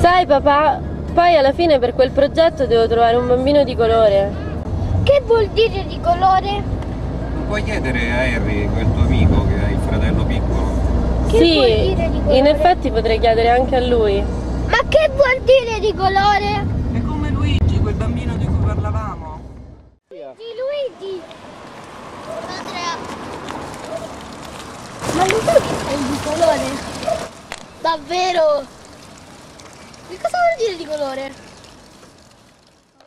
Sai papà, poi alla fine per quel progetto devo trovare un bambino di colore. Che vuol dire di colore? Non puoi chiedere a Harry, quel tuo amico che ha il fratello piccolo? Che sì, vuol dire di colore? in effetti potrei chiedere anche a lui. Ma che vuol dire di colore? È come Luigi, quel bambino di cui parlavamo. Di Luigi. Andrea. Ma lo sai che sei di colore? Davvero? Vuol dire di colore?